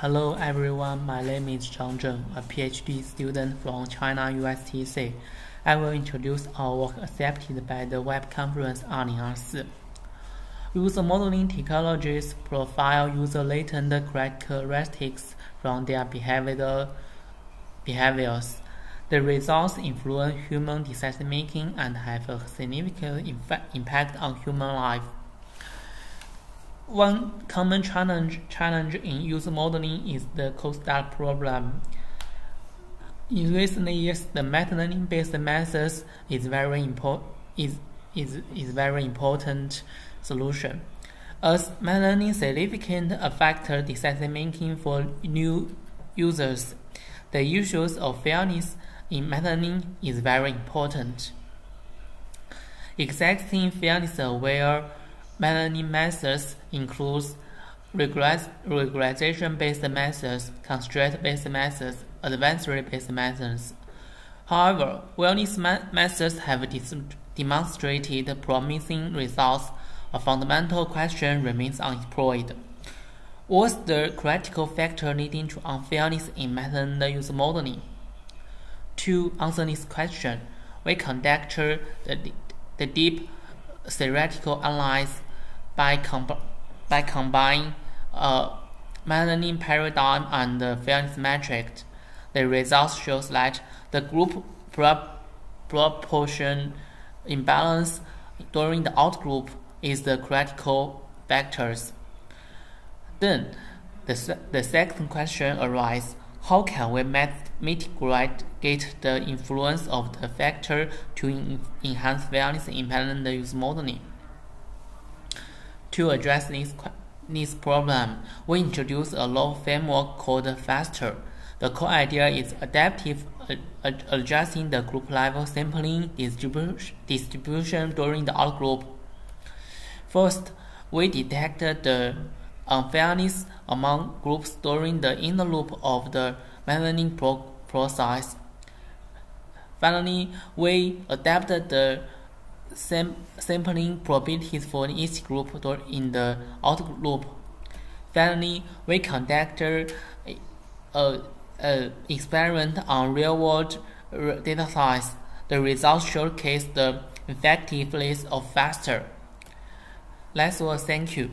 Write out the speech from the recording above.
Hello everyone, my name is Zhang Zheng, a PhD student from China USTC. I will introduce our work accepted by the web conference 2024. User modeling technologies profile user latent characteristics from their behavioral behaviors. The results influence human decision making and have a significant impact on human life. One common challenge, challenge in user modeling is the cold-start problem. In recent years, the machine learning-based methods is very important is, is, is very important solution. As machine learning significant affect decision making for new users, the issues of fairness in machine learning is very important. Existing fairness-aware Many methods include regularization-based methods, constraint-based methods, adversary-based methods. However, while these methods have demonstrated promising results, a fundamental question remains unexplored. What's the critical factor leading to unfairness in method use modeling? To answer this question, we conduct the, the deep theoretical analysis by, by combining uh, a learning paradigm and the fairness metric, the results shows that the group proportion imbalance during the outer loop is the critical factors. Then, the, the second question arises, how can we mitigate the influence of the factor to enhance fairness in pattern use modeling? To address this, this problem, we introduce a law framework called FASTER. The core idea is adaptive adjusting the group level sampling distribution during the outer loop. First, we detected the unfairness among groups during the inner loop of the learning pro process. Finally, we adapted the sam sampling probabilities for each group in the out loop. Finally, we conducted a, a experiment on real-world data sets. The results showcase the effectiveness of FASTER. Let's all thank you.